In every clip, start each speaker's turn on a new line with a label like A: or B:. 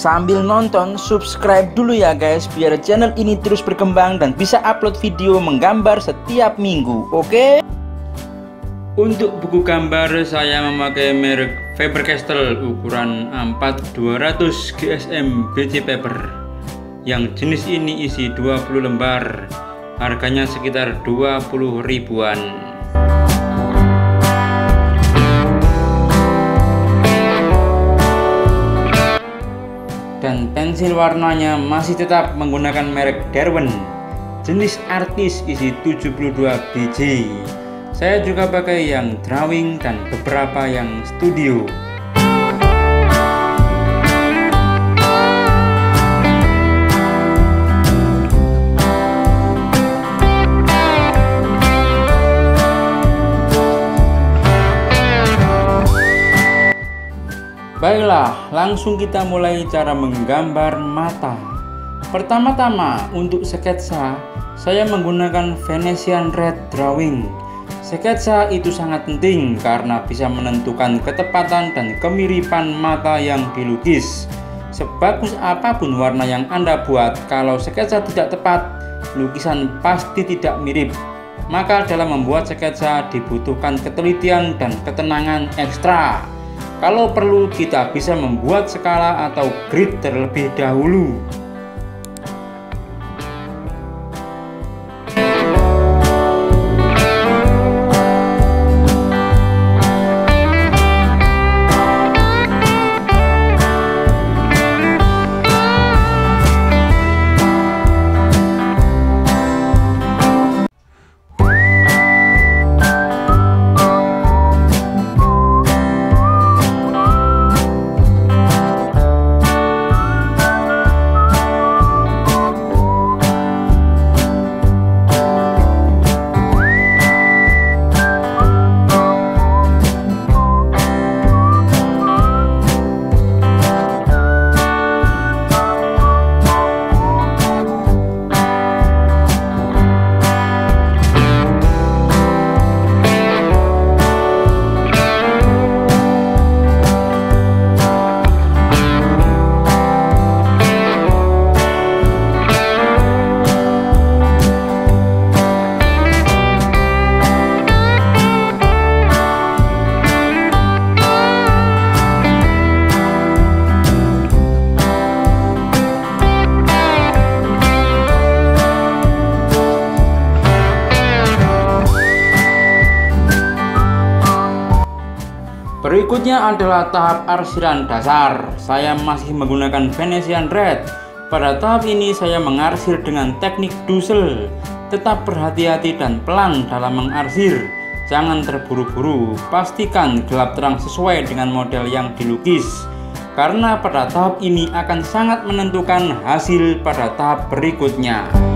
A: Sambil nonton, subscribe dulu ya guys Biar channel ini terus berkembang dan bisa upload video menggambar setiap minggu Oke? Untuk buku gambar saya memakai merek Faber-Castell ukuran A4 200 GSM BC Paper Yang jenis ini isi 20 lembar Harganya sekitar 20 ribuan dan pensil warnanya masih tetap menggunakan merek Darwin jenis artis isi 72 biji saya juga pakai yang drawing dan beberapa yang studio Baiklah, langsung kita mulai cara menggambar mata. Pertama-tama, untuk sketsa, saya menggunakan Venetian Red Drawing. Sketsa itu sangat penting karena bisa menentukan ketepatan dan kemiripan mata yang dilukis. Sebagus apa pun warna yang Anda buat, kalau sketsa tidak tepat, lukisan pasti tidak mirip. Maka dalam membuat sketsa dibutuhkan ketelitian dan ketenangan ekstra. Kalau perlu kita bisa membuat skala atau grid terlebih dahulu. Berikutnya adalah tahap arsiran dasar. Saya masih menggunakan Venetian Red. Pada tahap ini saya mengarsir dengan teknik dusel. Tetap berhati-hati dan pelan dalam mengarsir. Jangan terburu-buru, pastikan gelap terang sesuai dengan model yang dilukis. Karena pada tahap ini akan sangat menentukan hasil pada tahap berikutnya.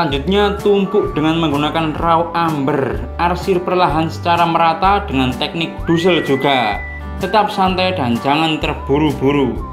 A: Selanjutnya tumpuk dengan menggunakan raw amber. Arsir perlahan secara merata dengan teknik dusel juga. Tetap santai dan jangan terburu-buru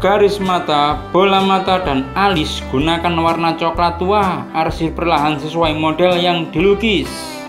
A: garis mata, bola mata, dan alis gunakan warna coklat tua, arsir perlahan sesuai model yang dilukis.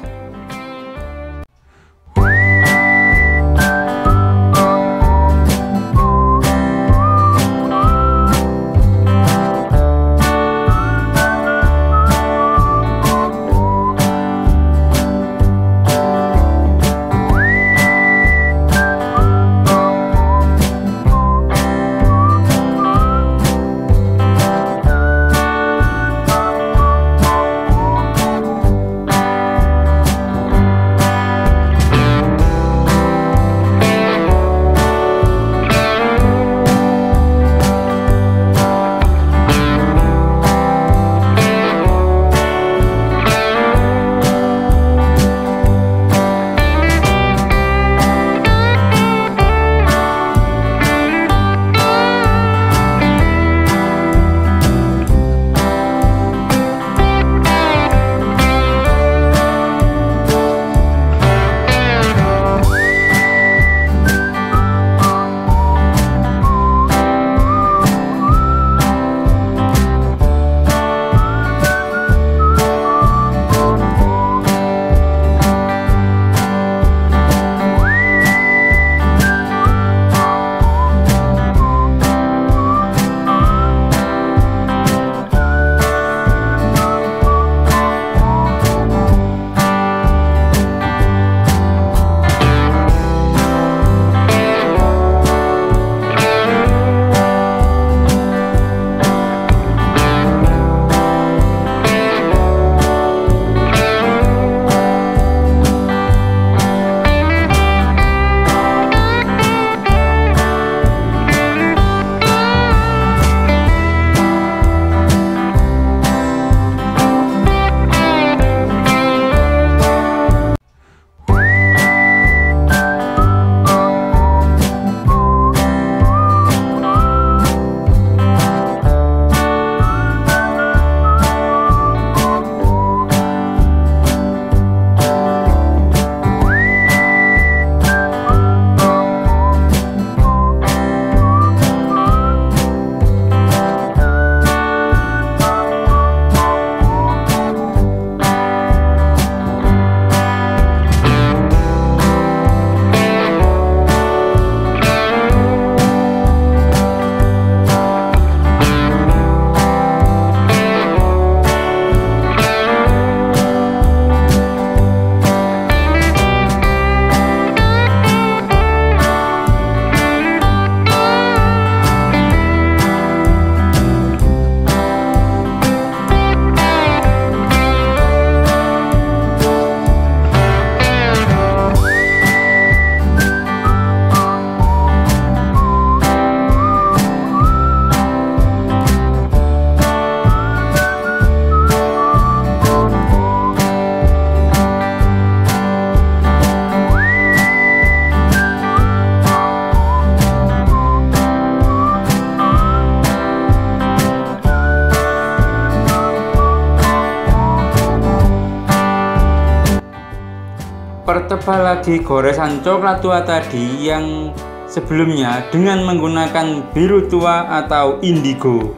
A: Lagi goresan coklat tua tadi yang sebelumnya dengan menggunakan biru tua atau indigo.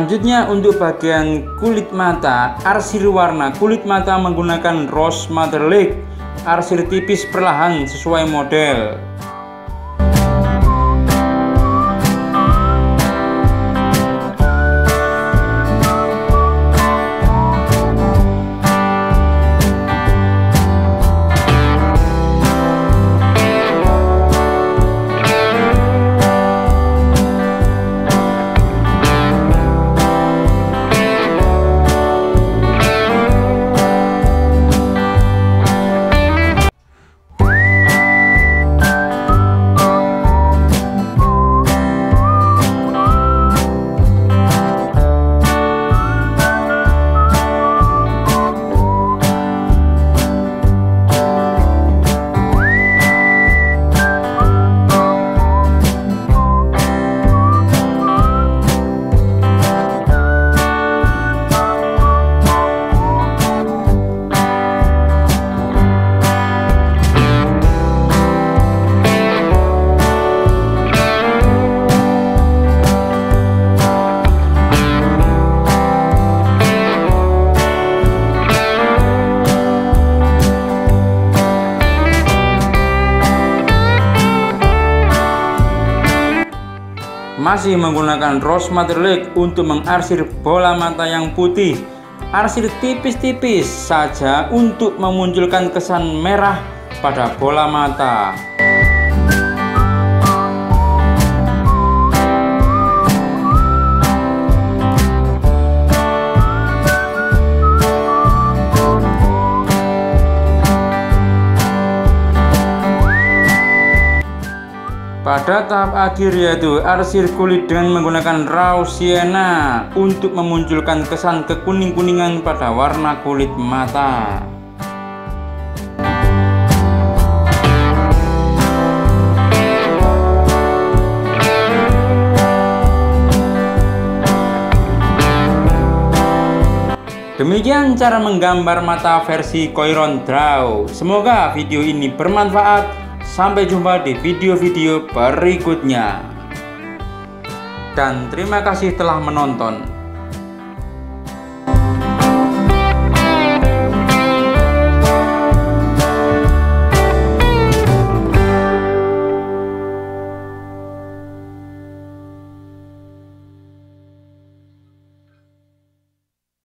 A: Selanjutnya untuk bagian kulit mata, arsir warna kulit mata menggunakan rose mother lake, arsir tipis perlahan sesuai model. Masih menggunakan rose lake untuk mengarsir bola mata yang putih. Arsir tipis-tipis saja untuk memunculkan kesan merah pada bola mata Pada tahap akhir yaitu arsir kulit dengan menggunakan raw sienna untuk memunculkan kesan kekuning-kuningan pada warna kulit mata. Demikian cara menggambar mata versi Koiron Draw. Semoga video ini bermanfaat Sampai jumpa di video-video berikutnya. Dan terima kasih telah menonton.